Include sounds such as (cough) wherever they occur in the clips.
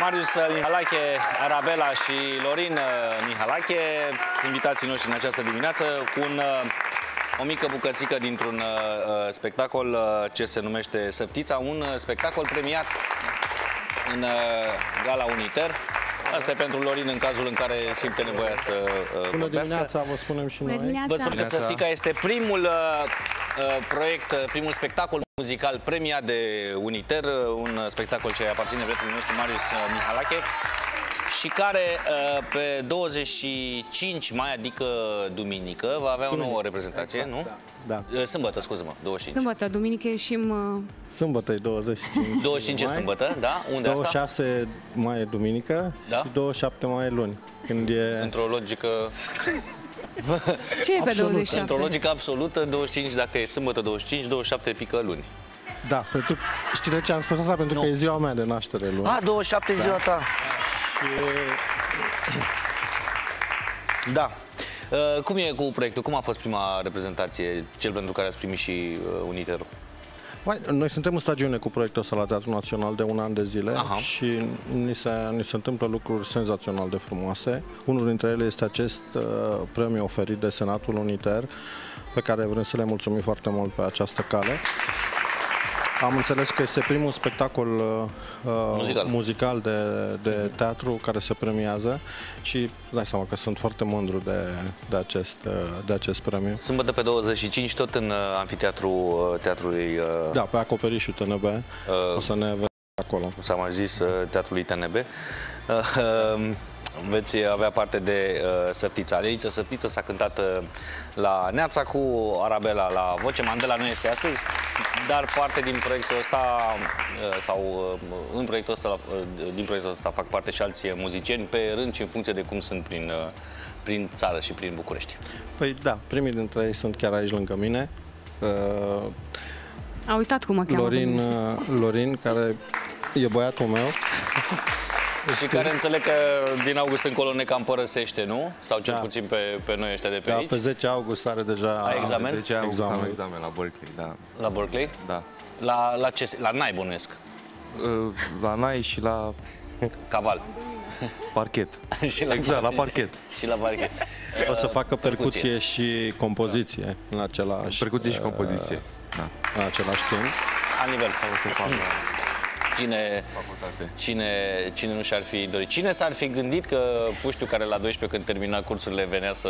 Marius Mihalache, Arabela și Lorin uh, Mihalache, invitații noștri în această dimineață, cu un, uh, o mică bucățică dintr-un uh, spectacol uh, ce se numește Săftița, un uh, spectacol premiat în uh, Gala Uniter. Asta e pentru Lorin în cazul în care simte nevoia să uh, Bună vorbească. dimineața, vă spunem și Bună noi. dimineața! Vă spun că Săftica este primul uh, uh, proiect, uh, primul spectacol muzical premiat de Uniter, uh, un uh, spectacol ce aparține prietenului nostru Marius uh, Mihalache și care uh, pe 25 mai, adică duminică, va avea o nouă reprezentație, nu? Da. Uh, Sâmbătă, scuză-mă, 25. Sâmbătă, duminică ieșim... uh, Sâmbătă e 25 25 e mai, sâmbătă, da? Unde asta? 26 mai e duminică Da. și 27 mai e luni. Când e... Într-o logică, Ce e pe Absolut. 27? într-o logică absolută, 25 dacă e sâmbătă 25, 27 pică luni. Da, pentru... știi de ce am spus asta? Pentru că e ziua mea de naștere luni. A, 27 e ziua ta. Și Da. Uh, cum e cu proiectul? Cum a fost prima reprezentație, cel pentru care ați primit și uh, Uniterul? Mai, noi suntem în stagiune cu proiectul ăsta la Teatrul Național de un an de zile Aha. și ni se, ni se întâmplă lucruri senzațional de frumoase. Unul dintre ele este acest uh, premiu oferit de Senatul Uniter, pe care vrem să le mulțumim foarte mult pe această cale. Am înțeles că este primul spectacol uh, Muzical. muzical de, de teatru care se premiază și dai seama că sunt foarte mândru de, de, acest, uh, de acest premiu. Sâmbătă pe 25, tot în uh, anfiteatrul uh, teatrului, uh, Da, pe acoperișul TNB o să ne vedem acolo. s-a mai zis, uh, teatrului TNB. Uh, uh, veți avea parte de uh, Săftița. Leliță Săftiță s-a cântat uh, la Neața cu Arabela la voce. Mandela nu este astăzi, dar parte din proiectul ăsta uh, sau uh, în proiectul ăsta, uh, din proiectul ăsta fac parte și alții muzicieni pe rând și în funcție de cum sunt prin, uh, prin țară și prin București. Păi da, primii dintre ei sunt chiar aici lângă mine. Uh, A uitat cum mă cheamă. Lorin, pe mine, știi? uh, Lorin, care e băiatul meu. Și care înțeleg că din august încolo ne cam părăsește, nu? Sau cel Da. puțin pe, pe noi ăștia de pe Da, aici, pe 10 august are deja Ai examen? Deci am Examen. examen. examen la Berkeley, da. la Berkeley. da. La, la, ce, la Nai bănuiesc, Uh, La NAI și la Caval. parchet. (laughs) și la Exact, la parchet. și la parchet. O să facă percuție. percuție și compoziție în același, Percuție și uh, compoziție. Da. în același timp. La nivel. O să fac la Cine, facultate. cine, cine nu și-ar fi dorit? Cine s-ar fi gândit că puștiu care la 12 când termina cursurile venea să,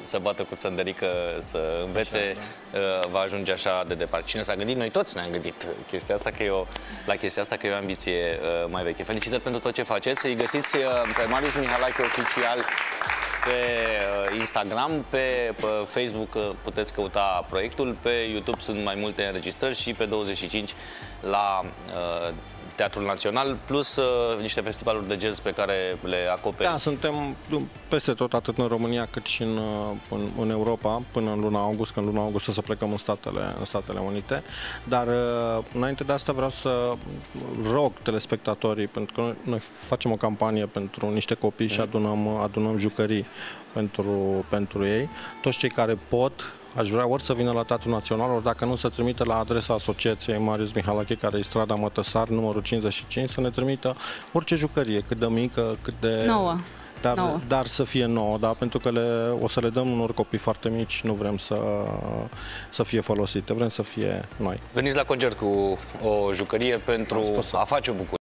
să bată cu țăndărică, să învețe, uh, va ajunge așa de departe? Cine s-a gândit? Noi toți ne-am gândit chestia asta că e o, la chestia asta că e o ambiție uh, mai veche. Felicitări pentru tot ce faceți. Îi găsiți uh, pe Marius Mihalache oficial pe uh, Instagram, pe, pe Facebook uh, puteți căuta proiectul, pe YouTube sunt mai multe înregistrări și pe 25 la uh, Teatrul Național, plus uh, niște festivaluri de jazz pe care le acoperi. Da, suntem peste tot, atât în România cât și în, uh, în, în Europa, până în luna august, când în luna august o să plecăm în Statele, în Statele Unite. Dar uh, înainte de asta vreau să rog telespectatorii, pentru că noi, noi facem o campanie pentru niște copii și adunăm, adunăm jucării pentru, pentru ei. Toți cei care pot, Aș vrea ori să vină la Teatrul Național, ori dacă nu, să trimite la adresa Asociației Marius Mihalache, care e strada Mătăsar, numărul 55, să ne trimită orice jucărie, cât de mică, cât de... Nouă. Dar, Nouă. dar să fie nouă, da? pentru că le, o să le dăm unor copii foarte mici, nu vrem să, să fie folosite, vrem să fie noi. Veniți la concert cu o jucărie pentru a face o bucurie.